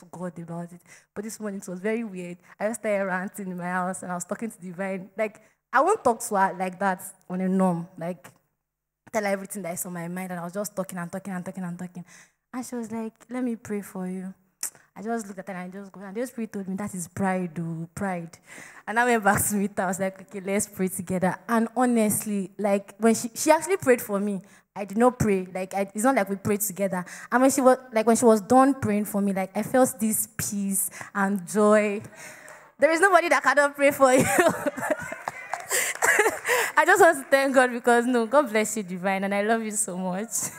to God about it. But this morning it was very weird. I just started ranting in my house and I was talking to Divine. Like, I won't talk to her like that on a norm. Like, tell her everything that's on my mind. And I was just talking and talking and talking and talking. And she was like, let me pray for you. I just looked at her and I just go, and the Spirit told me that is pride, oh, pride. And I went back to her. I was like, okay, let's pray together. And honestly, like when she, she actually prayed for me, I did not pray. Like I, it's not like we prayed together. And when she was like when she was done praying for me, like I felt this peace and joy. There is nobody that cannot pray for you. I just want to thank God because no, God bless you, divine, and I love you so much.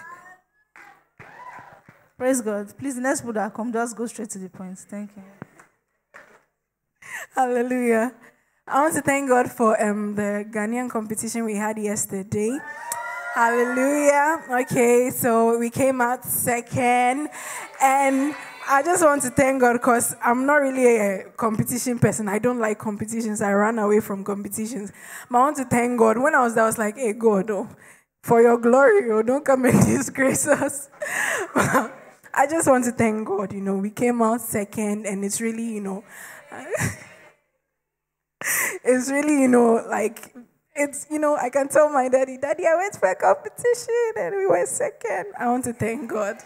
Praise God. Please, the next Buddha come, just go straight to the point. Thank you. Hallelujah. I want to thank God for um, the Ghanaian competition we had yesterday. Hallelujah. Okay, so we came out second. And I just want to thank God because I'm not really a competition person. I don't like competitions. I run away from competitions. But I want to thank God. When I was there, I was like, hey, God, oh, for your glory, oh, don't come and disgrace us. I just want to thank God. You know, we came out second, and it's really, you know, it's really, you know, like it's, you know, I can tell my daddy, Daddy, I went for a competition and we were second. I want to thank God.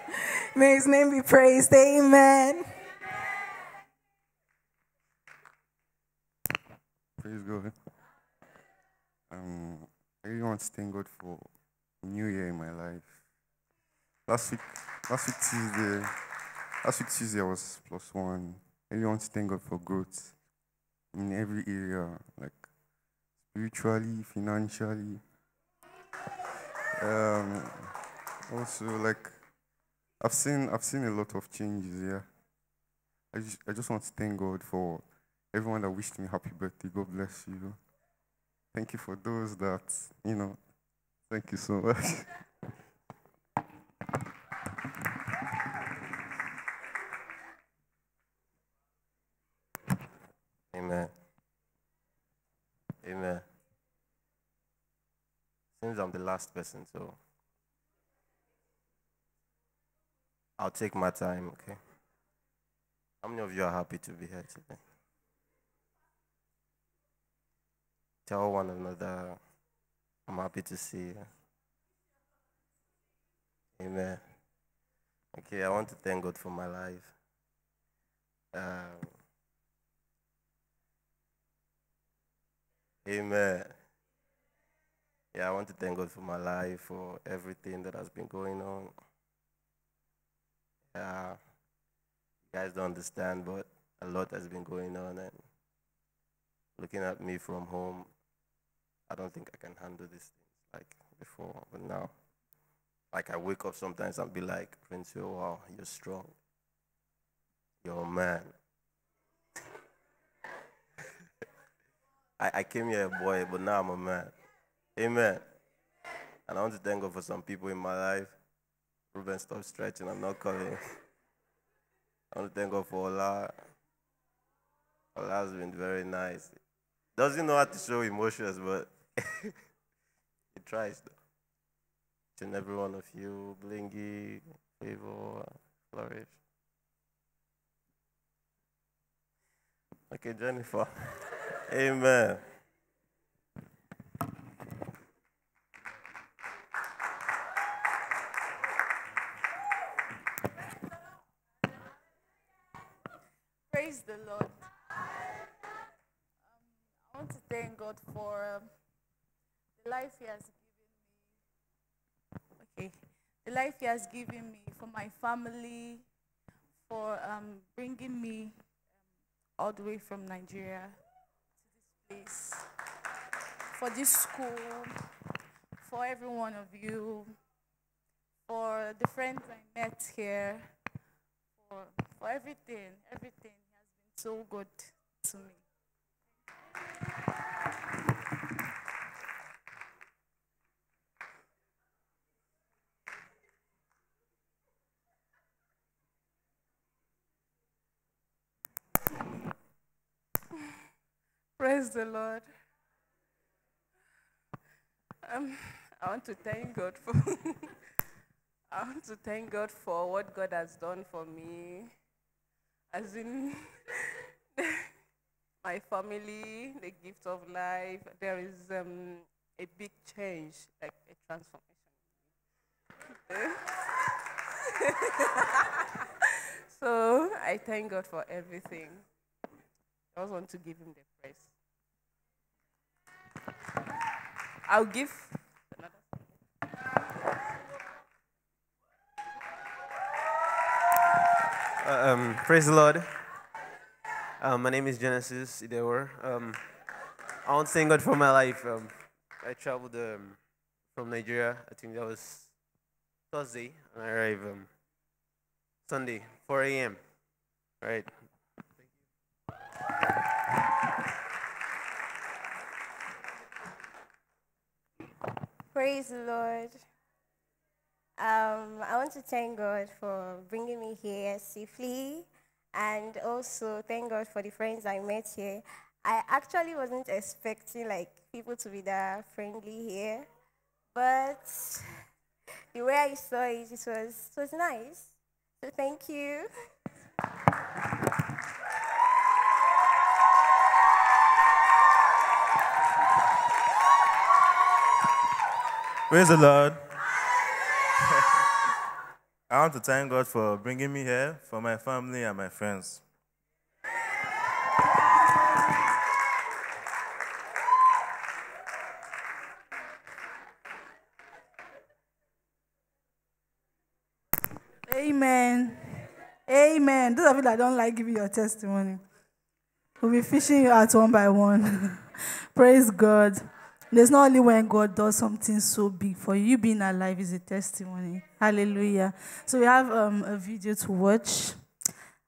May his name be praised. Amen. Praise God. Um, I really want to thank God for a new year in my life. Last week, last week Tuesday, last week Tuesday I was plus one. I really want to thank God for growth in every area, like spiritually, financially. Um, also, like I've seen, I've seen a lot of changes. Yeah, I just, I just want to thank God for everyone that wished me happy birthday. God bless you. Thank you for those that you know. Thank you so much. Amen. Seems I'm the last person, so I'll take my time, okay? How many of you are happy to be here today? Tell one another, I'm happy to see you. Amen. Okay, I want to thank God for my life. Um, Amen. Yeah, I want to thank God for my life, for everything that has been going on. Yeah, you guys don't understand, but a lot has been going on, and looking at me from home, I don't think I can handle these things like before, but now, like I wake up sometimes and be like, Prince, oh, wow, you're strong. You're a man. I, I came here a boy, but now I'm a man. Amen. And I want to thank God for some people in my life. Ruben, stop stretching. I'm not calling. I want to thank God for Ola. Ola has been very nice. Doesn't know how to show emotions, but he tries though. To every one of you, Blingy, Favor, Flourish. Okay, Jennifer. Amen. Praise the Lord. Um, I want to thank God for um, the life He has given me. Okay, the life He has given me, for my family, for um, bringing me um, all the way from Nigeria to this place, for this school, for every one of you, for the friends I met here, for, for everything, everything. Has been so good to me. Praise the Lord. Um, I want to thank God for I want to thank God for what God has done for me. as in my family, the gift of life. There is um, a big change, like a transformation. so I thank God for everything. I just want to give him the praise. I'll give Uh, um, praise the Lord. Um, my name is Genesis Idewer. Um, I want to thank God for my life. Um, I traveled um, from Nigeria. I think that was Thursday, and I arrived um, Sunday, 4 a.m. Right. Praise the Lord. Um, I want to thank God for bringing me here safely and also thank God for the friends I met here. I actually wasn't expecting like people to be that friendly here, but the way I saw it, it was, it was nice. So thank you. Praise the Lord. I want to thank God for bringing me here, for my family and my friends. Amen. Amen. Those of you that don't like giving your testimony, we'll be fishing you out one by one. Praise God. There's not only when God does something so big for you, being alive is a testimony. Hallelujah. So we have um, a video to watch,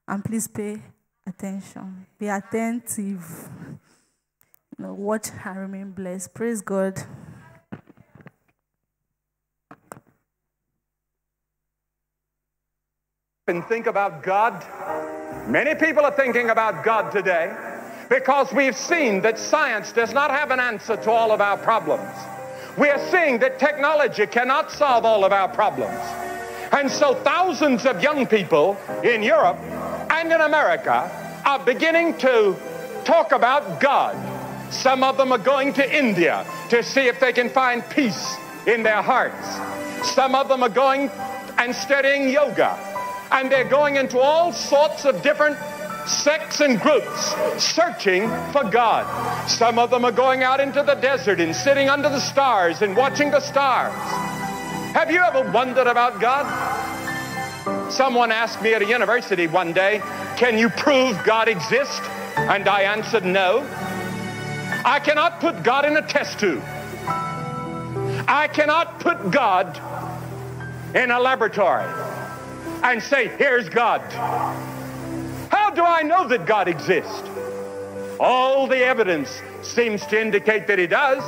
and please pay attention. Be attentive. You know, watch and remain blessed. Praise God. and think about God. Many people are thinking about God today because we've seen that science does not have an answer to all of our problems. We are seeing that technology cannot solve all of our problems. And so thousands of young people in Europe and in America are beginning to talk about God. Some of them are going to India to see if they can find peace in their hearts. Some of them are going and studying yoga and they're going into all sorts of different sects and groups searching for God. Some of them are going out into the desert and sitting under the stars and watching the stars. Have you ever wondered about God? Someone asked me at a university one day, Can you prove God exists? And I answered, No. I cannot put God in a test tube. I cannot put God in a laboratory and say, Here's God. How do I know that God exists? All the evidence seems to indicate that He does.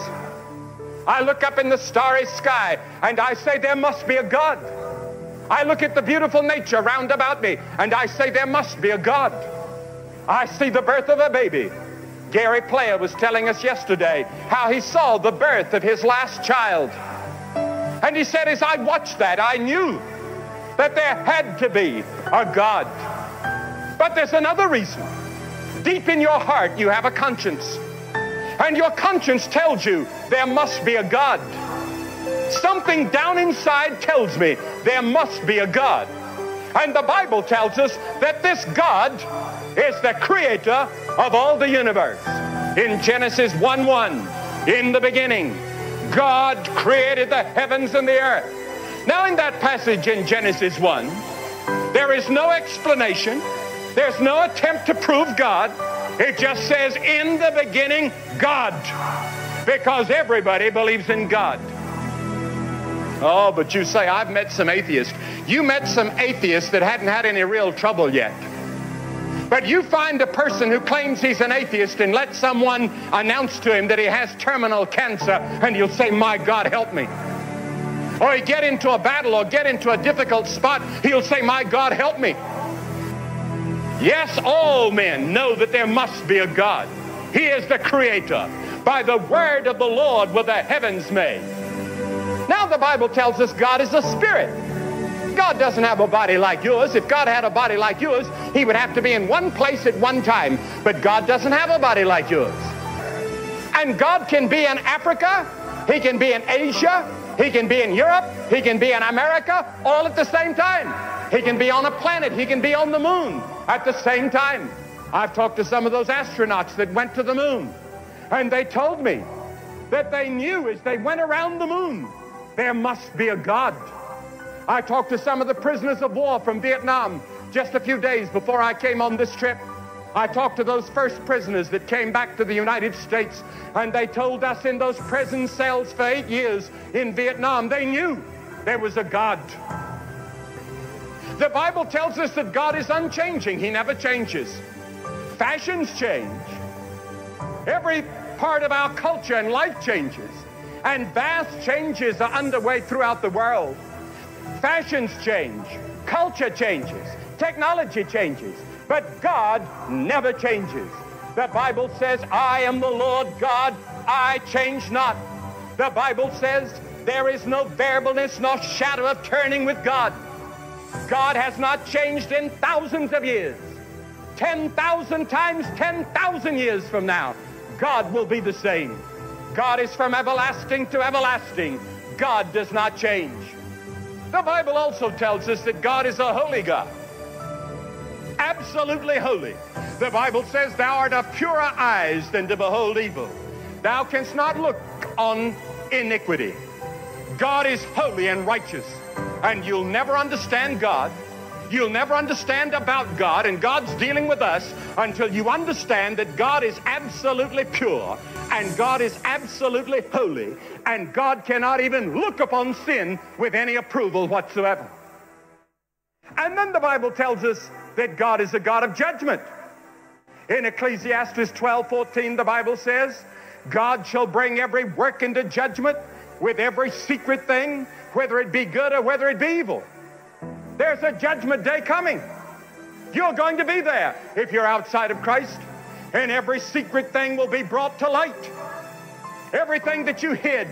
I look up in the starry sky and I say, There must be a God. I look at the beautiful nature round about me and I say, There must be a God. I see the birth of a baby. Gary Player was telling us yesterday how he saw the birth of his last child. And he said, As I watched that, I knew that there had to be a God. But there's another reason. Deep in your heart, you have a conscience. And your conscience tells you there must be a God. Something down inside tells me there must be a God. And the Bible tells us that this God is the creator of all the universe. In Genesis 1 1, in the beginning, God created the heavens and the earth. Now, in that passage in Genesis 1, there is no explanation, there's no attempt to prove God. It just says, in the beginning, God. Because everybody believes in God. Oh, but you say, I've met some atheists. You met some atheists that hadn't had any real trouble yet. But you find a person who claims he's an atheist and let someone announce to him that he has terminal cancer, and you'll say, My God, help me. Or he get into a battle or get into a difficult spot, he'll say, My God, help me. Yes, all men know that there must be a God. He is the creator. By the word of the Lord were the heavens made. Now the Bible tells us God is a spirit. God doesn't have a body like yours. If God had a body like yours, he would have to be in one place at one time. But God doesn't have a body like yours. And God can be in Africa, he can be in Asia, he can be in Europe, he can be in America, all at the same time. He can be on a planet, he can be on the moon at the same time. I've talked to some of those astronauts that went to the moon, and they told me that they knew as they went around the moon, there must be a God. I talked to some of the prisoners of war from Vietnam just a few days before I came on this trip. I talked to those first prisoners that came back to the United States, and they told us in those prison cells for eight years in Vietnam, they knew there was a God. The Bible tells us that God is unchanging, He never changes. Fashions change. Every part of our culture and life changes, and vast changes are underway throughout the world. Fashions change, culture changes, technology changes, but God never changes. The Bible says, I am the Lord God, I change not. The Bible says, there is no variableness nor shadow of turning with God. God has not changed in thousands of years. 10,000 times 10,000 years from now, God will be the same. God is from everlasting to everlasting. God does not change. The Bible also tells us that God is a holy God. Absolutely holy. The Bible says, Thou art of purer eyes than to behold evil. Thou canst not look on iniquity. God is holy and righteous, and you'll never understand God. You'll never understand about God and God's dealing with us until you understand that God is absolutely pure and God is absolutely holy and God cannot even look upon sin with any approval whatsoever. And then the Bible tells us that God is a God of judgment. In Ecclesiastes 12 14, the Bible says, God shall bring every work into judgment with every secret thing, whether it be good or whether it be evil. There's a judgment day coming. You're going to be there if you're outside of Christ, and every secret thing will be brought to light. Everything that you hid,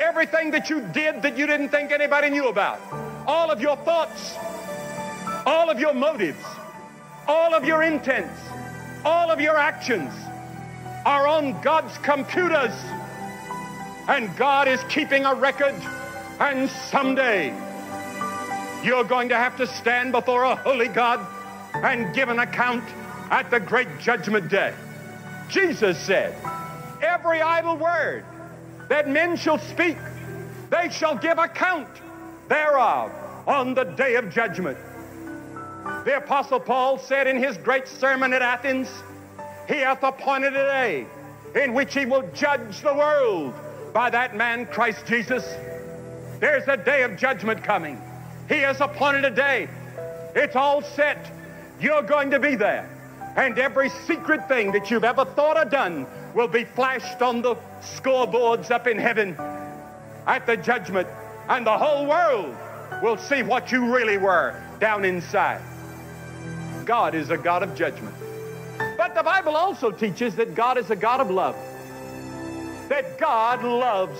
everything that you did that you didn't think anybody knew about, all of your thoughts, all of your motives, all of your intents, all of your actions are on God's computers. And God is keeping a record. And someday you're going to have to stand before a holy God and give an account at the great judgment day. Jesus said, Every idle word that men shall speak, they shall give account thereof on the day of judgment. The Apostle Paul said in his great sermon at Athens, He hath appointed a day in which he will judge the world by that man, Christ Jesus. There's a day of judgment coming. He has appointed a day. It's all set. You're going to be there. And every secret thing that you've ever thought or done will be flashed on the scoreboards up in heaven at the judgment. And the whole world will see what you really were down inside. God is a God of judgment. But the Bible also teaches that God is a God of love. That God loves.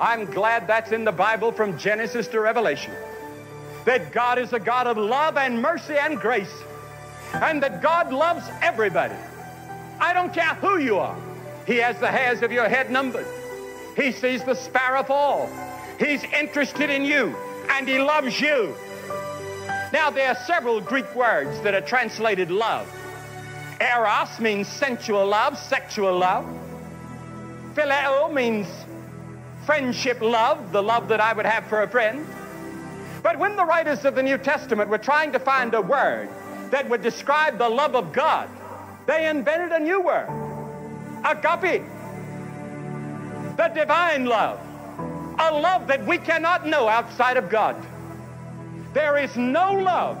I'm glad that's in the Bible from Genesis to Revelation. That God is a God of love and mercy and grace. And that God loves everybody. I don't care who you are. He has the hairs of your head numbered. He sees the sparrow fall. He's interested in you and he loves you. Now, there are several Greek words that are translated love. Eros means sensual love, sexual love. Phileo means friendship love, the love that I would have for a friend. But when the writers of the New Testament were trying to find a word that would describe the love of God, they invented a new word agape, the divine love, a love that we cannot know outside of God. There is no love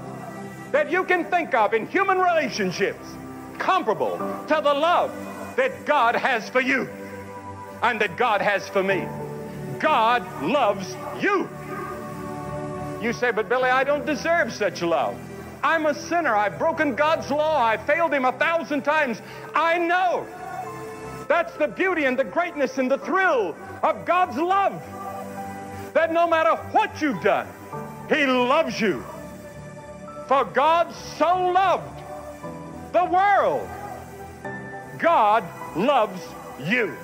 that you can think of in human relationships comparable to the love that God has for you and that God has for me. God loves you. You say, but Billy, I don't deserve such love. I'm a sinner. I've broken God's law. I failed Him a thousand times. I know. That's the beauty and the greatness and the thrill of God's love. That no matter what you've done, He loves you. For God so loved the world. God loves you.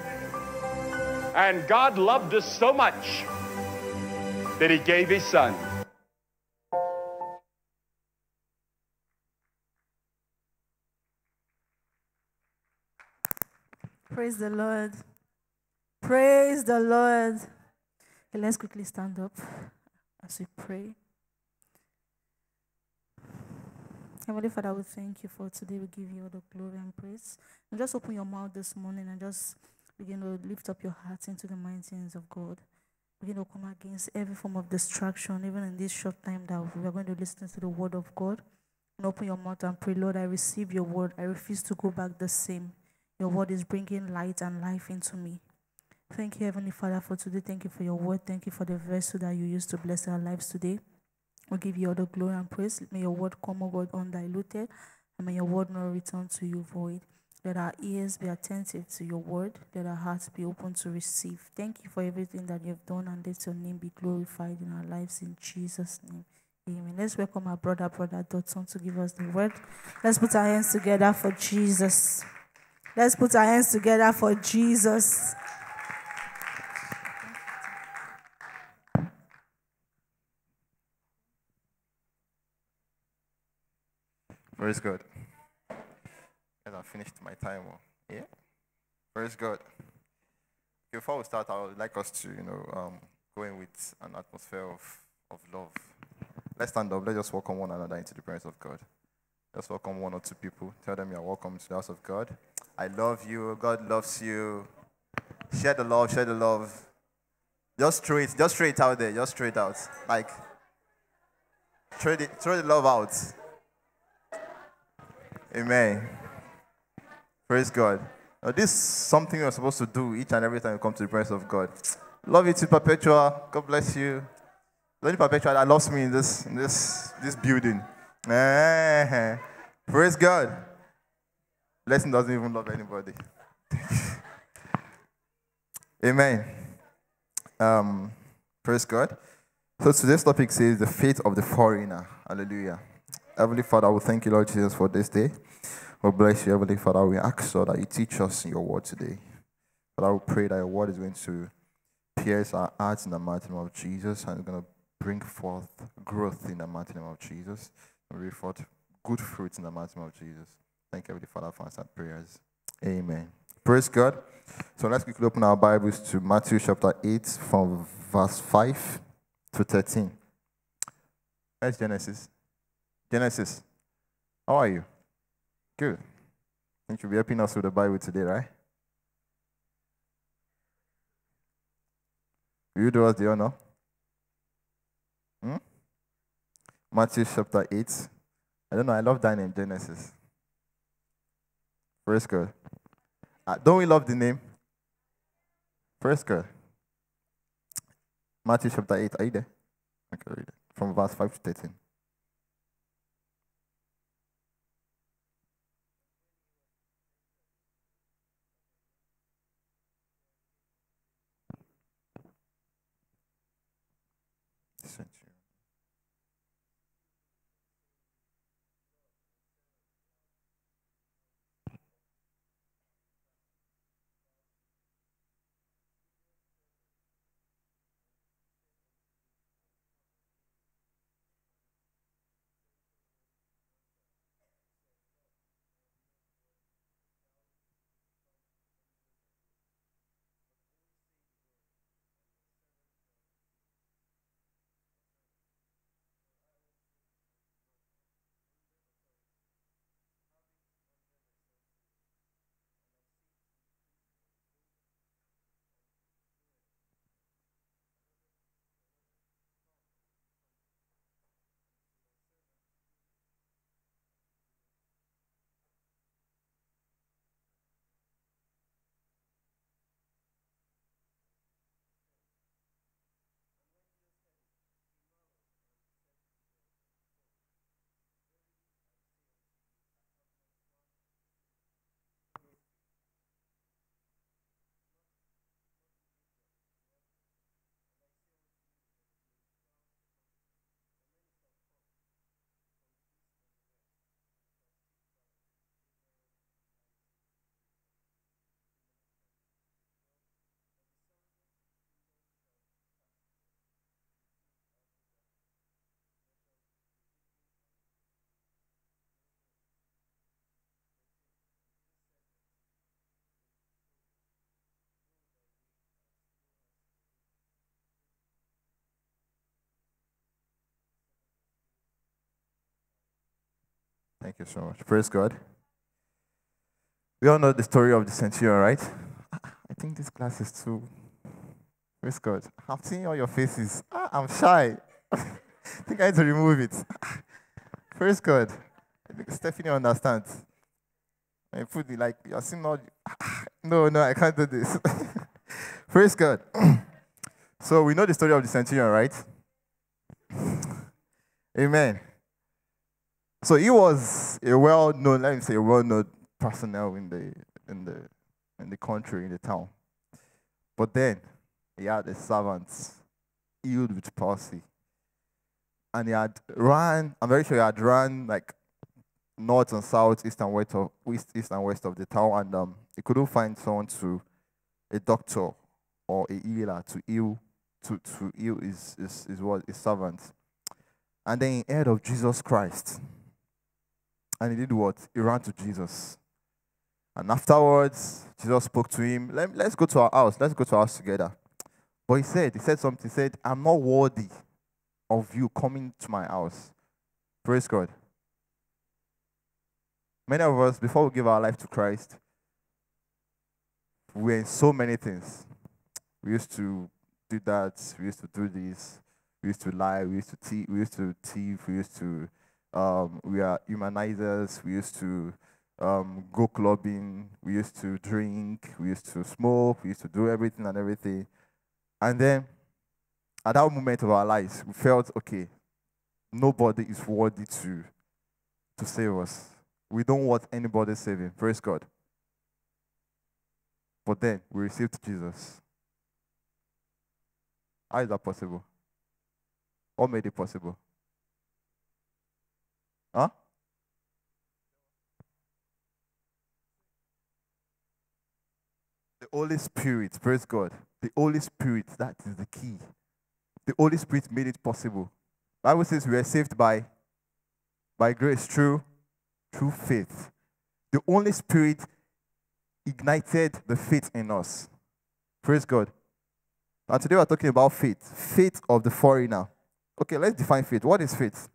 And God loved us so much that he gave his son. Praise the Lord. Praise the Lord. Okay, let's quickly stand up as we pray. Heavenly Father, we thank you for today. We give you all the glory and praise. And just open your mouth this morning and just begin to lift up your hearts into the mighty hands of God. Begin to come against every form of distraction, even in this short time that we are going to listen to the word of God. And open your mouth and pray, Lord, I receive your word. I refuse to go back the same. Your word is bringing light and life into me. Thank you, Heavenly Father, for today. Thank you for your word. Thank you for the vessel that you used to bless our lives today. We give you all the glory and praise. May your word come, O God, undiluted, and may your word not return to you void. Let our ears be attentive to your word. Let our hearts be open to receive. Thank you for everything that you've done, and let your name be glorified in our lives in Jesus' name. Amen. Let's welcome our brother, brother Dotson, to give us the word. Let's put our hands together for Jesus. Let's put our hands together for Jesus. Praise God. As I finished my time, oh, yeah. Praise God. Before we start, I would like us to, you know, um, go in with an atmosphere of, of love. Let's stand up. Let's just welcome one another into the presence of God. Let's welcome one or two people. Tell them you're welcome to the house of God. I love you. God loves you. Share the love. Share the love. Just throw it. Just throw it out there. Just throw it out. Like, throw, it, throw the love out. Amen. Praise God. Now, this is something you're supposed to do each and every time you come to the presence of God. Love you to Perpetua. God bless you. Lady Perpetua that loves me in this in this this building. Praise God. Blessing doesn't even love anybody. Amen. Um, praise God. So today's topic says the faith of the foreigner. Hallelujah. Heavenly Father, we thank you, Lord Jesus, for this day. We bless you, Heavenly Father. We ask, Lord, that you teach us your word today. But I will pray that your word is going to pierce our hearts in the mighty name of Jesus and it's going to bring forth growth in the mighty name of Jesus and bring forth good fruits in the mighty name of Jesus. Thank you, Heavenly Father, for answered prayers. Amen. Praise God. So let's quickly open our Bibles to Matthew chapter 8 from verse 5 to 13. That's Genesis. Genesis. How are you? Good. You should be helping us with the Bible today, right? Will you do us the honor? Hmm? Matthew chapter 8. I don't know, I love that name, Genesis. Praise God. Uh, don't we love the name? Praise God. Matthew chapter 8. Are you there? Okay, read it. From verse 5 to 13. Thank you so much. Praise God. We all know the story of the centurion, right? I think this class is too. Praise God. I'm seeing all your faces. Ah, I'm shy. I think I need to remove it. Praise God. I think Stephanie understands. I put it like you're seeing all. No, no, I can't do this. Praise God. so we know the story of the centurion, right? Amen. So he was a well-known, let me say, a well-known personnel in the in the in the country, in the town. But then he had a servant healed with palsy. And he had run, I'm very sure he had run like north and south, east and west of east, east and west of the town, and um, he couldn't find someone to a doctor or a healer to heal to, to heal his, his, his, his servant. And then he heard of Jesus Christ. And he did what? He ran to Jesus. And afterwards, Jesus spoke to him. Let, let's go to our house. Let's go to our house together. But he said, he said something. He said, I'm not worthy of you coming to my house. Praise God. Many of us, before we give our life to Christ, we're in so many things. We used to do that. We used to do this. We used to lie. We used to thief. We used to thief. We used to. Um, we are humanizers. We used to um, go clubbing. We used to drink. We used to smoke. We used to do everything and everything. And then, at that moment of our lives, we felt okay. Nobody is worthy to to save us. We don't want anybody saving. Praise God. But then we received Jesus. How is that possible? What made it possible? Huh? The Holy Spirit, praise God. The Holy Spirit, that is the key. The Holy Spirit made it possible. Bible says we are saved by by grace through through faith. The Holy Spirit ignited the faith in us. Praise God. And today we're talking about faith. Faith of the foreigner. Okay, let's define faith. What is faith?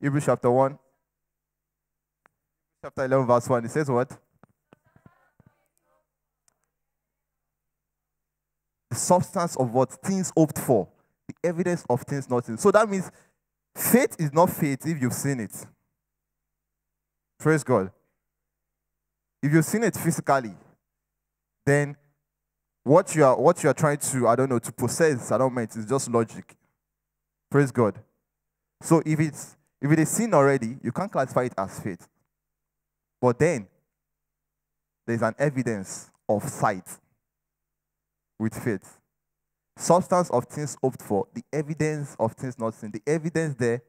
Hebrews chapter 1. Chapter 11, verse 1. It says what? The substance of what things hoped for. The evidence of things not seen. So that means faith is not faith if you've seen it. Praise God. If you've seen it physically, then what you are what you are trying to, I don't know, to possess, I don't mean it's just logic. Praise God. So if it's if it is seen already, you can't classify it as faith. But then there's an evidence of sight with faith. Substance of things hoped for, the evidence of things not seen. The evidence there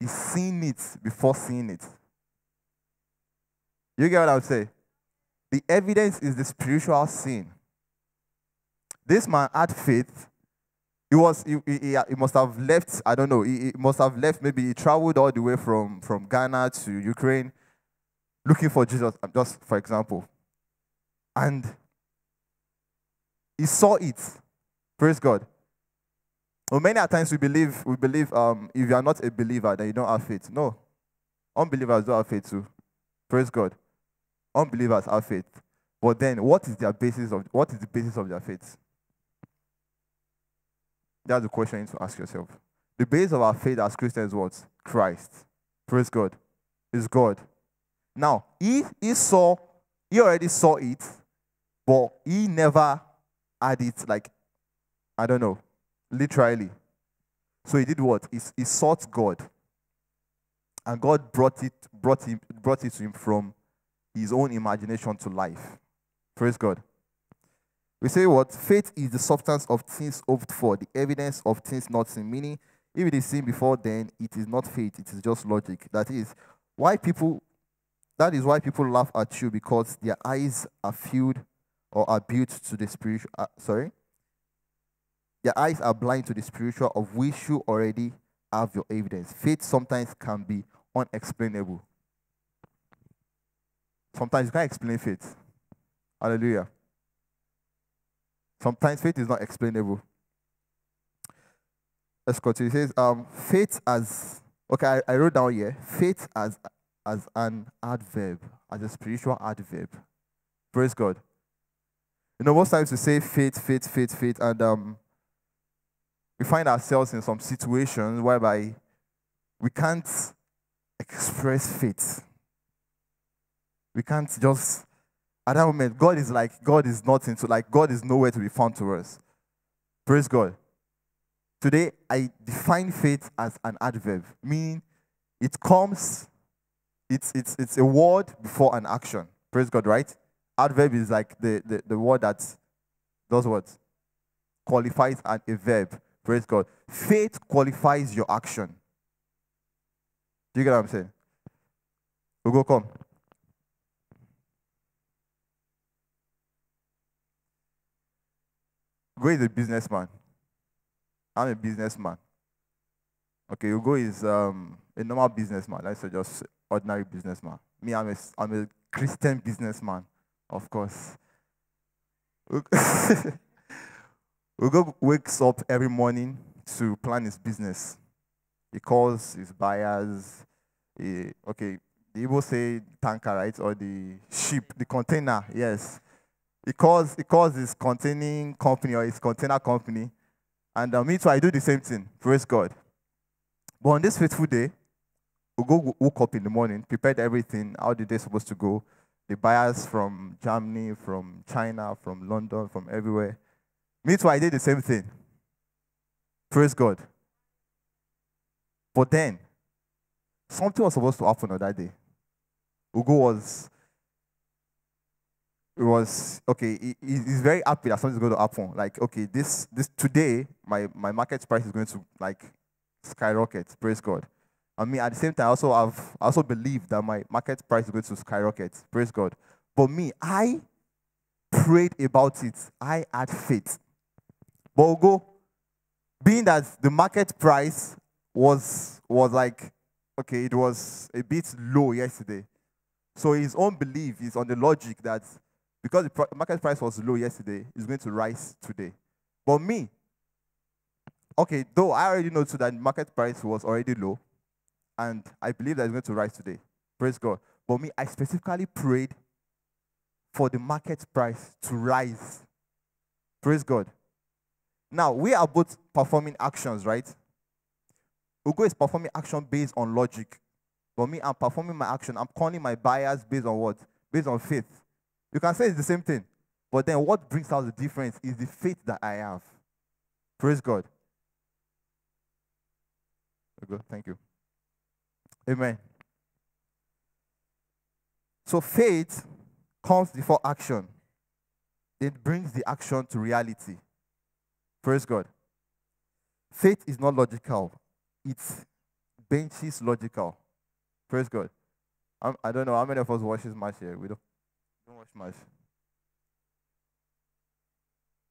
is seeing it before seeing it. You get what I'm saying? The evidence is the spiritual sin. This man had faith. He was he, he, he must have left, I don't know, he, he must have left, maybe he traveled all the way from, from Ghana to Ukraine looking for Jesus, just for example. And he saw it. Praise God. Well, many times we believe we believe um, if you are not a believer, then you don't have faith. No. Unbelievers don't have faith too. Praise God. Unbelievers have faith. But then what is their basis of what is the basis of their faith? That's the question you need to ask yourself. The base of our faith as Christians what? Christ. Praise God. Is God. Now, he, he saw, he already saw it, but he never had it like, I don't know, literally. So he did what? He, he sought God. And God brought it, brought him, brought it to him from his own imagination to life. Praise God. We say what? Faith is the substance of things hoped for, the evidence of things not seen. Meaning, if it is seen before, then it is not faith, it is just logic. That is why people that is why people laugh at you because their eyes are filled or are built to the spiritual uh, sorry. Their eyes are blind to the spiritual of which you already have your evidence. Faith sometimes can be unexplainable. Sometimes you can't explain faith. Hallelujah. Sometimes faith is not explainable. Let's continue. It says, um, faith as, okay, I, I wrote down here, faith as as an adverb, as a spiritual adverb. Praise God. You know, most times we say faith, faith, faith, faith, and um, we find ourselves in some situations whereby we can't express faith. We can't just, at that moment, God is like, God is not into, like, God is nowhere to be found to us. Praise God. Today, I define faith as an adverb, meaning it comes, it's, it's, it's a word before an action. Praise God, right? Adverb is like the, the, the word that does what? Qualifies an, a verb. Praise God. Faith qualifies your action. Do you get what I'm saying? we go come. Go is a businessman. I'm a businessman. Okay, Ugo is um, a normal businessman. Let's just ordinary businessman. Me, I'm a, I'm a Christian businessman, of course. Ugo wakes up every morning to plan his business. He calls his buyers. He, okay, the Igbo say tanker, right? Or the ship, the container, yes. He calls, he calls his containing company or his container company. And uh, me too, I do the same thing. Praise God. But on this faithful day, Ugo woke up in the morning, prepared everything. How the day supposed to go? The buyers from Germany, from China, from London, from everywhere. Me too, I did the same thing. Praise God. But then, something was supposed to happen on that day. Ugo was, it was, okay, he, he's very happy that something's going to happen. Like, okay, this, this today, my, my market price is going to, like, skyrocket. Praise God. I mean, at the same time, I also have, I also believe that my market price is going to skyrocket. Praise God. But me, I prayed about it. I had faith. But Ugo, being that the market price was was like okay, it was a bit low yesterday. So his own belief is on the logic that because the market price was low yesterday, it's going to rise today. But me, okay, though I already know too that market price was already low, and I believe that it's going to rise today. Praise God. But me, I specifically prayed for the market price to rise. Praise God. Now, we are both performing actions, right? Ugo is performing action based on logic. But me, I'm performing my action. I'm calling my buyers based on what? Based on faith. You can say it's the same thing. But then what brings out the difference is the faith that I have. Praise God. Thank you. Amen. So faith comes before action. It brings the action to reality. Praise God. Faith is not logical, it's benches logical. Praise God. I'm, I do not know how many of us watches match here. We don't, don't watch match.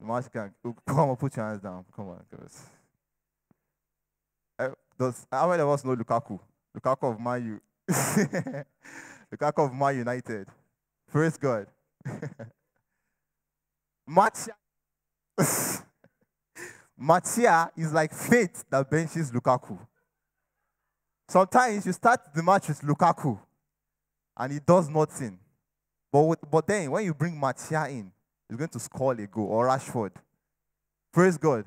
Match can come on, put your hands down. Come on, guys. Uh, does how many of us know Lukaku? Lukaku of Man U. Lukaku of Man United. Praise God. match. Matia is like faith that benches Lukaku. Sometimes you start the match with Lukaku and he does nothing. But, with, but then when you bring Matia in, he's going to score a goal or Rashford. Praise God.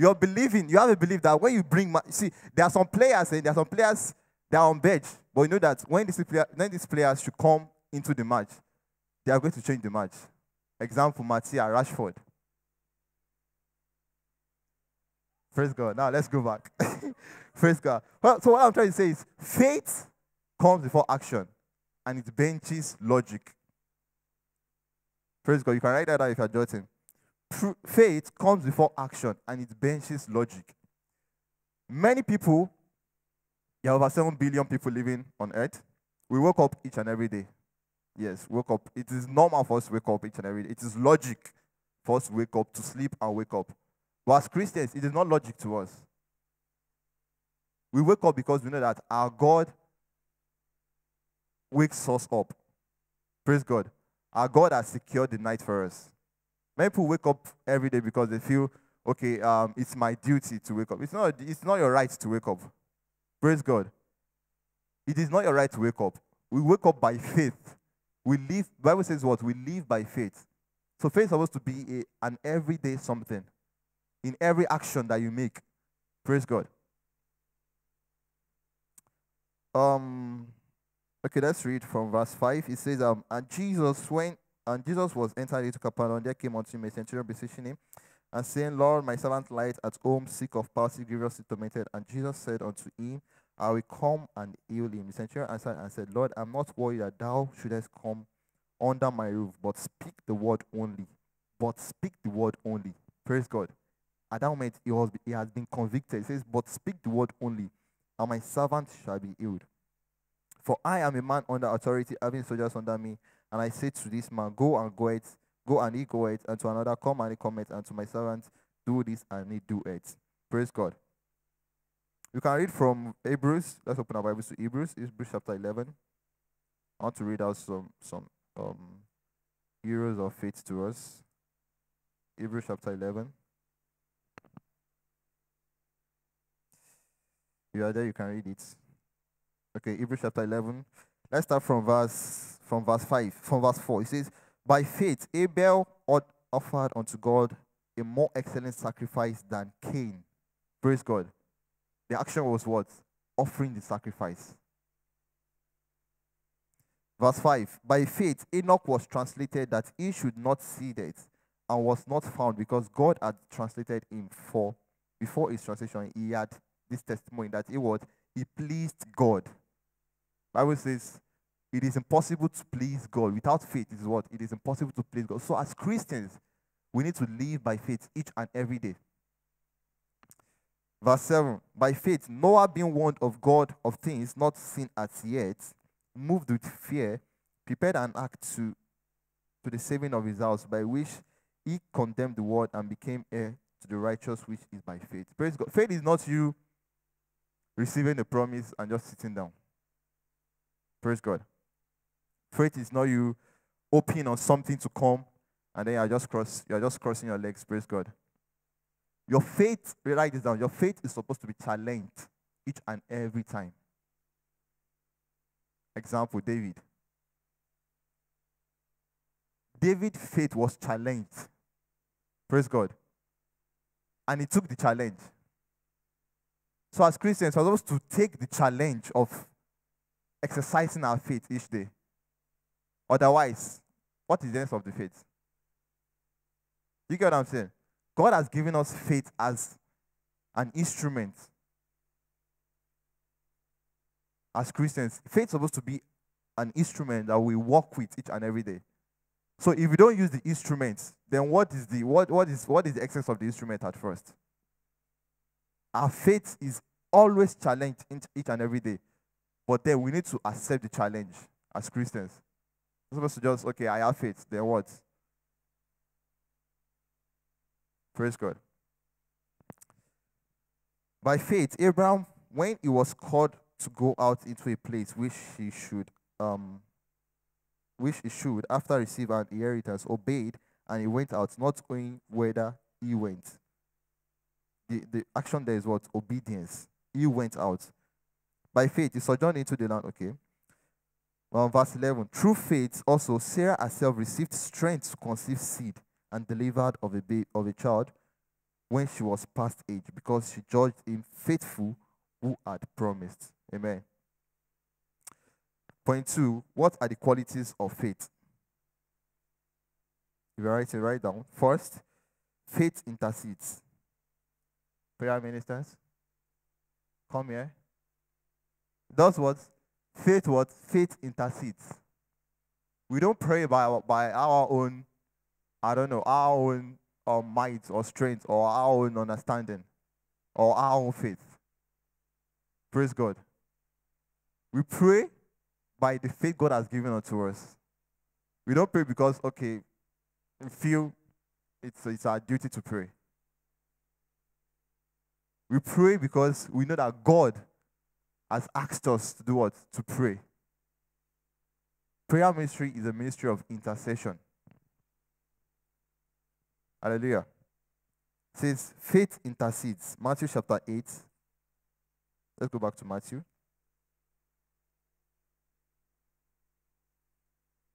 You're believing, you have a belief that when you bring, see, there are some players, and there are some players that are on bench, but you know that when these, when these players should come into the match, they are going to change the match. Example, Matia, Rashford. Praise God. Now let's go back. Praise God. Well, so what I'm trying to say is faith comes before action and it benches logic. Praise God. You can write that down if you're jotting. Faith comes before action and it benches logic. Many people, there are over 7 billion people living on earth. We wake up each and every day. Yes, wake up. It is normal for us to wake up each and every day. It is logic for us to wake up, to sleep and wake up. But as Christians, it is not logic to us. We wake up because we know that our God wakes us up. Praise God. Our God has secured the night for us. Many people wake up every day because they feel, okay, um, it's my duty to wake up. It's not, it's not your right to wake up. Praise God. It is not your right to wake up. We wake up by faith. We live, Bible says what? We live by faith. So faith is supposed to be a, an everyday something in every action that you make. Praise God. Um okay, let's read from verse 5. It says, um, and Jesus went and Jesus was entered into Capernaum. There came unto him a centurion beseeching him, and saying, Lord, my servant lies at home, sick of palsy, grievously tormented. And Jesus said unto him, I will come and heal him. The centurion answered and said, Lord, I'm not worried that thou shouldest come under my roof, but speak the word only. But speak the word only. Praise God. At that moment, he, was, he has been convicted. He says, But speak the word only, and my servant shall be healed. For I am a man under authority, having soldiers under me. And I said to this man, Go and go it, go and he go it, and to another, Come and he come it, and to my servant, Do this and he do it. Praise God. You can read from Hebrews. Let's open our Bibles to Hebrews. Hebrews chapter 11. I want to read out some some um, heroes of faith to us. Hebrews chapter 11. You are there, you can read it. Okay, Hebrews chapter 11. Let's start from verse from verse 5, from verse 4. It says, By faith Abel offered unto God a more excellent sacrifice than Cain. Praise God. The action was what? Offering the sacrifice. Verse 5 By faith, Enoch was translated that he should not see death and was not found because God had translated him for before his translation, he had this testimony that he was he pleased God. Bible says it is impossible to please God without faith. Is what it is impossible to please God. So as Christians, we need to live by faith each and every day. Verse 7 By faith, Noah, being warned of God of things not seen as yet, moved with fear, prepared an ark to, to the saving of his house, by which he condemned the world and became heir to the righteous which is by faith. Praise God. Faith is not you receiving the promise and just sitting down. Praise God. Faith is not you hoping on something to come and then you're just cross you're just crossing your legs. Praise God. Your faith, write this down. Your faith is supposed to be challenged each and every time. Example, David. David's faith was challenged. Praise God. And he took the challenge. So, as Christians, we're supposed to take the challenge of exercising our faith each day. Otherwise, what is the end of the faith? You get what I'm saying? God has given us faith as an instrument. As Christians, faith is supposed to be an instrument that we walk with each and every day. So if we don't use the instruments, then what is the what, what is what is the essence of the instrument at first? Our faith is always challenged each and every day. But then we need to accept the challenge as Christians. We're supposed to just, okay, I have faith. Then what? Praise God. By faith, Abraham, when he was called to go out into a place which he should, um, which he should, after receiving an inheritance, obeyed, and he went out, not knowing whether he went. The, the action there is what? Obedience. He went out. By faith, he sojourned into the land. Okay. Well, verse 11. Through faith, also Sarah herself received strength to conceive seed and delivered of a babe, of a child when she was past age, because she judged him faithful who had promised. Amen. Point two, what are the qualities of faith? If you write it, write down. First, faith intercedes. Prayer ministers, come here. Does what? Faith what? Faith intercedes. We don't pray by, by our own I don't know, our own uh, might or strength or our own understanding or our own faith. Praise God. We pray by the faith God has given unto us. We don't pray because, okay, we feel it's, it's our duty to pray. We pray because we know that God has asked us to do what? To pray. Prayer ministry is a ministry of intercession. Hallelujah. Since says faith intercedes. Matthew chapter 8. Let's go back to Matthew.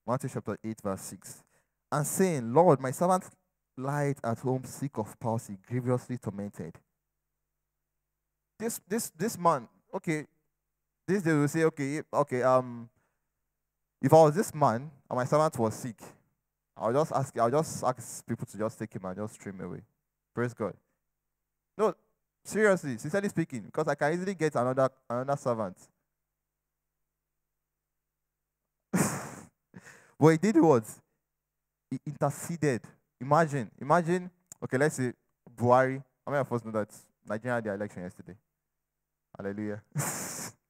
Matthew chapter 8, verse 6. And saying, Lord, my servant lieth at home sick of palsy, grievously tormented. This this this man, okay, this they will say, okay, okay, um, if I was this man and my servant was sick, I'll just ask I'll just ask people to just take him and just stream away. Praise God. No, seriously, sincerely speaking, because I can easily get another another servant. but he did what? He interceded. Imagine, imagine, okay, let's say Buhari. How many of us know that Nigeria had their election yesterday? Hallelujah.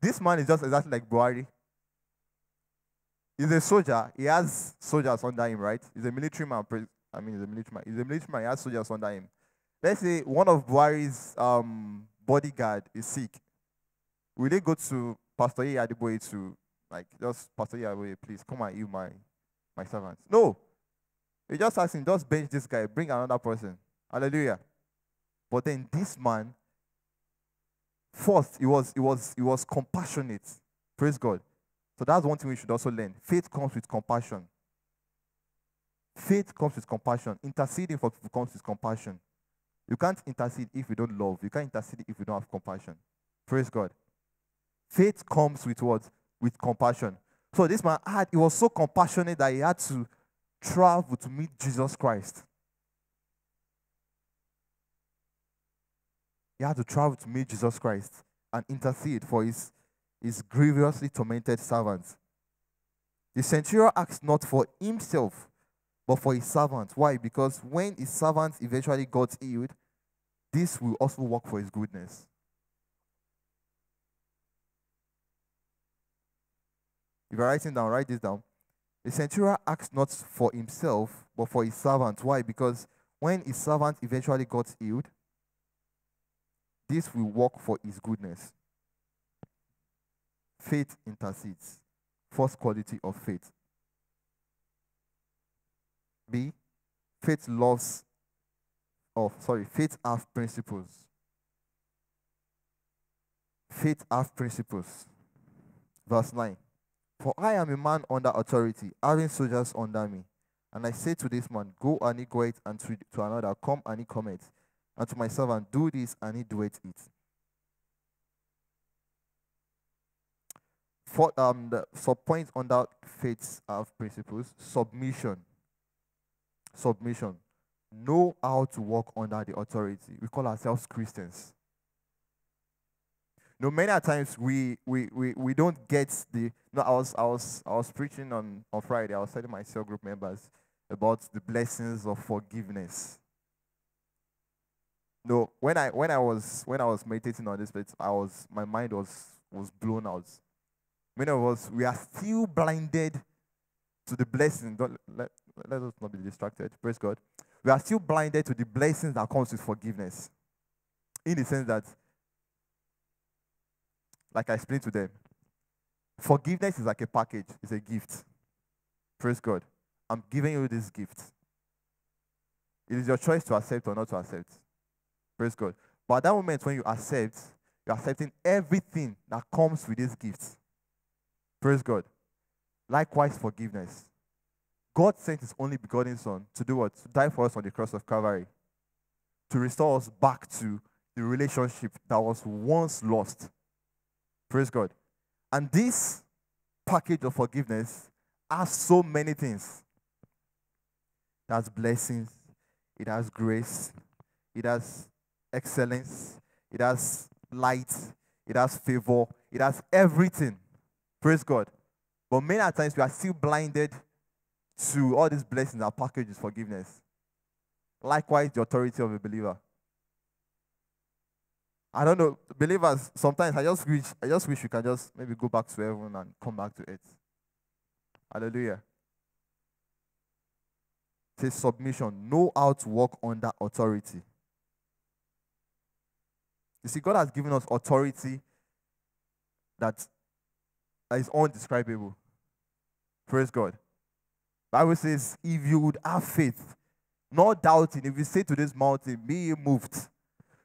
this man is just exactly like Buhari. He's a soldier. He has soldiers under him, right? He's a military man. I mean, he's a military man. He's a military man. He has soldiers under him. Let's say one of Buhari's um, bodyguard is sick. Will they go to Pastor Adeboye to, like, just Pastor Adeboye, please come and heal my, my servants? No. They just ask him, just bench this guy, bring another person. Hallelujah. But then this man, first, he was, he was, he was compassionate. Praise God. So that's one thing we should also learn. Faith comes with compassion. Faith comes with compassion. Interceding for people comes with compassion. You can't intercede if you don't love. You can't intercede if you don't have compassion. Praise God. Faith comes with what? With compassion. So this man had, he was so compassionate that he had to travel to meet Jesus Christ. He had to travel to meet Jesus Christ and intercede for his is grievously tormented servants. The centurion asked not for himself, but for his servant. Why? Because when his servant eventually got healed, this will also work for his goodness. If you're writing down, write this down. The centurion asked not for himself, but for his servant. Why? Because when his servant eventually got healed, this will work for his goodness. Faith intercedes. First quality of faith. B. Faith loves, oh, sorry, faith have principles. Faith have principles. Verse 9. For I am a man under authority, having soldiers under me. And I say to this man, Go and he goeth, and to, to another, Come and he cometh. And to my servant, Do this, and he doeth it. For um, the sub points under faiths of principles. Submission. Submission. Know how to walk under the authority. We call ourselves Christians. No, many times we, we, we, we don't get the. No, I was I was I was preaching on, on Friday. I was telling my cell group members about the blessings of forgiveness. No, when I when I was when I was meditating on this, but I was my mind was was blown out Many of us, we are still blinded to the blessing. Don't, let, let us not be distracted. Praise God. We are still blinded to the blessings that comes with forgiveness. In the sense that, like I explained to them, forgiveness is like a package, it's a gift. Praise God. I'm giving you this gift. It is your choice to accept or not to accept. Praise God. But at that moment when you accept, you're accepting everything that comes with this gift. Praise God. Likewise, forgiveness. God sent his only begotten Son to do what? To die for us on the cross of Calvary. To restore us back to the relationship that was once lost. Praise God. And this package of forgiveness has so many things. It has blessings, it has grace, it has excellence, it has light, it has favor, it has everything. Praise God. But many times we are still blinded to all these blessings and packages forgiveness. Likewise, the authority of a believer. I don't know, believers. Sometimes I just wish, I just wish we can just maybe go back to heaven and come back to it. Hallelujah. Say submission. Know how to walk under authority. You see, God has given us authority that that is undescribable. Praise God. Bible says, if you would have faith, not doubting, if you say to this mountain, be moved.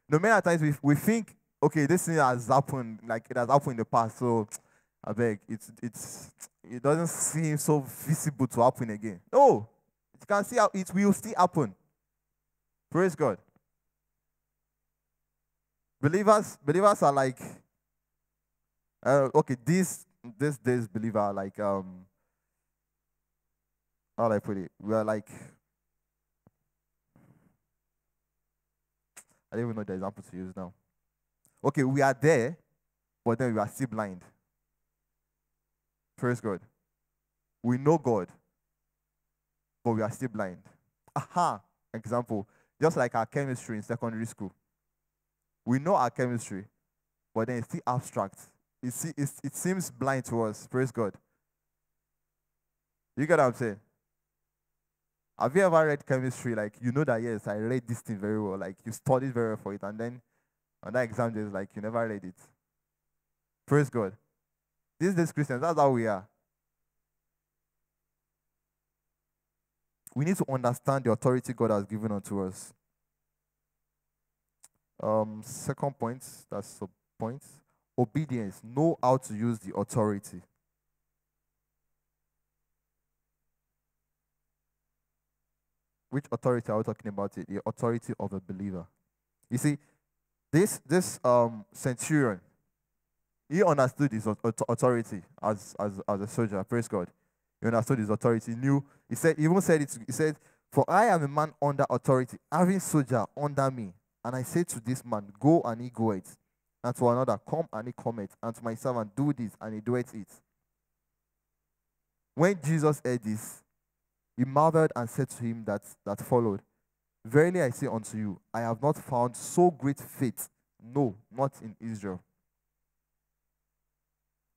No matter times we, we think, okay, this thing has happened, like it has happened in the past, so I beg, it's it's it doesn't seem so visible to happen again. No, you can see how it will still happen. Praise God. Believers, believers are like uh, okay, these these days believer like um how do I put it? We are like I don't even know the example to use now. Okay, we are there, but then we are still blind. Praise God. We know God, but we are still blind. Aha, example. Just like our chemistry in secondary school. We know our chemistry, but then it's still abstract. It, see, it's, it seems blind to us. Praise God. You get what I'm saying? Have you ever read chemistry? Like, you know that, yes, I read this thing very well. Like, you studied very well for it. And then on that exam, there's like, you never read it. Praise God. These days, Christians, that's how we are. We need to understand the authority God has given unto us. Um, second point, that's a point. Obedience. Know how to use the authority. Which authority are we talking about? It? The authority of a believer. You see, this this um centurion, he understood his authority as, as, as a soldier. Praise God. He understood his authority. He knew. He said. He even said it. He said, "For I am a man under authority, having soldier under me, and I say to this man, Go and he goeth, and to another, Come and he cometh, and to my servant, Do this, and he doeth it." When Jesus heard this, he marveled and said to him that, that followed, Verily I say unto you, I have not found so great faith, no, not in Israel.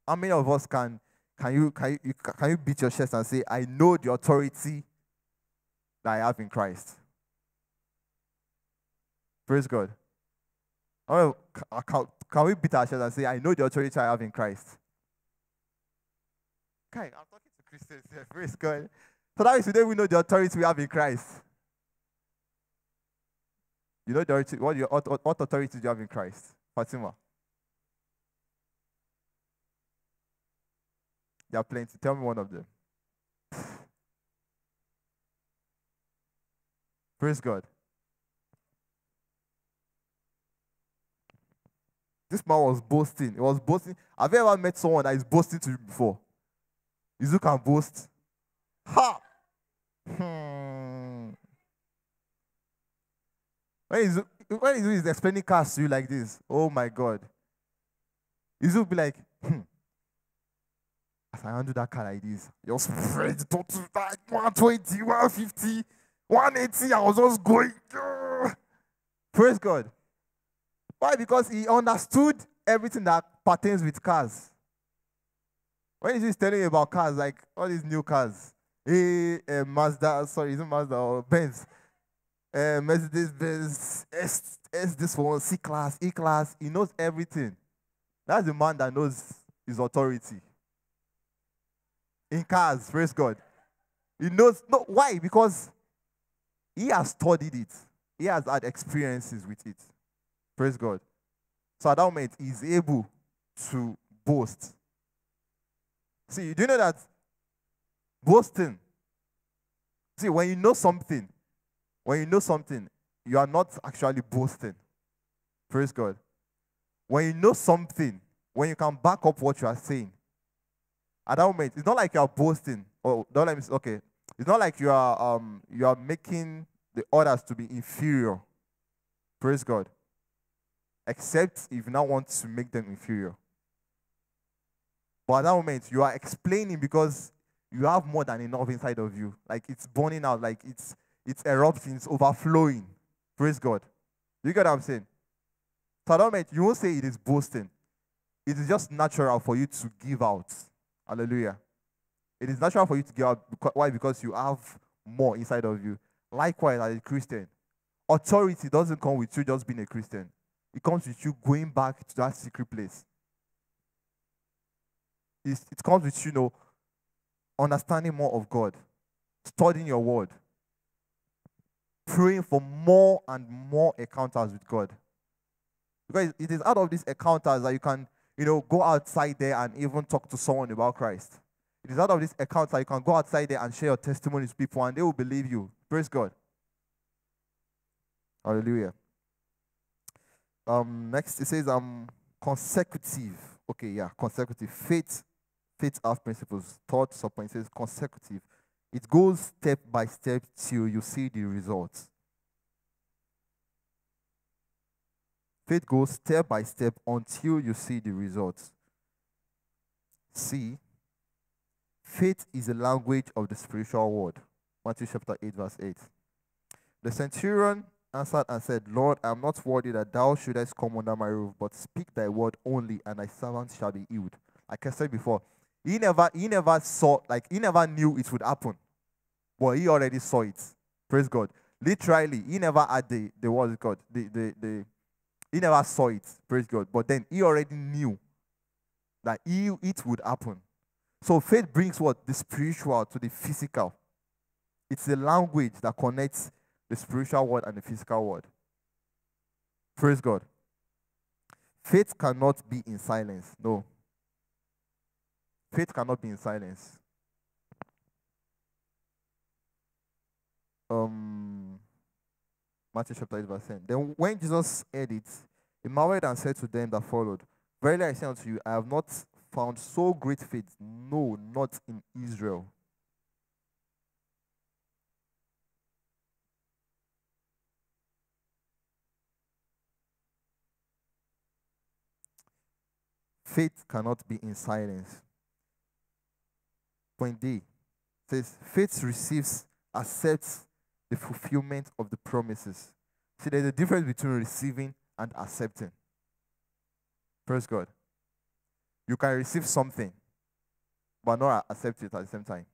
How many of us can can you can you can you beat your chest and say, I know the authority that I have in Christ? Praise God. Oh, can, can we beat our chest and say, I know the authority I have in Christ? Okay, I'm talking to Christians here. Praise God. So that means we don't even know the authority we have in Christ. You know the what, your, what, what authority do you have in Christ? Fatima. There are plenty. Tell me one of them. Praise God. This man was boasting. He was boasting. Have you ever met someone that is boasting to you before? Is who can boast? Ha! Hmm. When he's, when he's explaining cars to you like this, oh my God, he's will be like, hmm. As I handle that car like this, your spread to like 120, 150, 180. I was just going. Praise God. Why? Because he understood everything that pertains with cars. When he's telling you about cars, like all these new cars, a, a Mazda, sorry, is it Mazda or Benz? Uh, Mercedes Benz, S, S, this one, C class, E class. He knows everything. That's the man that knows his authority. In cars, praise God. He knows, no, why? Because he has studied it, he has had experiences with it. Praise God. So at that moment, he's able to boast. See, do you know that Boasting. See, when you know something, when you know something, you are not actually boasting. Praise God. When you know something, when you can back up what you are saying, at that moment, it's not like you are boasting. Or don't let me say, okay. It's not like you are um you are making the others to be inferior. Praise God. Except if you now want to make them inferior. But at that moment, you are explaining because you have more than enough inside of you. Like it's burning out, like it's it's erupting, it's overflowing. Praise God. You get what I'm saying? So at that moment, you won't say it is boasting. It is just natural for you to give out. Hallelujah. It is natural for you to give out. Why? Because you have more inside of you. Likewise, as a Christian, authority doesn't come with you just being a Christian. It comes with you going back to that secret place. It's, it comes with you know understanding more of God, studying your word, praying for more and more encounters with God. Because it is out of these encounters that you can you know, go outside there and even talk to someone about Christ. It is out of these account that you can go outside there and share your testimonies with people and they will believe you. Praise God. Hallelujah. Um, next it says um consecutive. Okay, yeah, consecutive. Faith, faith have principles. Third subpoint says consecutive. It goes step by step till you see the results. Faith goes step by step until you see the results. See, faith is the language of the spiritual world. Matthew chapter 8, verse 8. The centurion answered and said, Lord, I am not worthy that thou shouldest come under my roof, but speak thy word only, and thy servant shall be healed. Like I said before, he never, he never saw, like he never knew it would happen. But he already saw it. Praise God. Literally, he never had the, the word of God, the, the, the, he never saw it, praise God. But then he already knew that he, it would happen. So faith brings what? The spiritual to the physical. It's the language that connects the spiritual world and the physical world. Praise God. Faith cannot be in silence. No. Faith cannot be in silence. Um, Matthew chapter 8, verse 10. Then when Jesus heard it, he marveled and said to them that followed, Verily I say unto you, I have not found so great faith, no, not in Israel. Faith cannot be in silence. Point D says, faith receives, accepts the fulfillment of the promises. See, there's a difference between receiving and accepting. Praise God. You can receive something, but not accept it at the same time.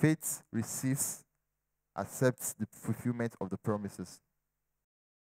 Faith receives, accepts the fulfillment of the promises.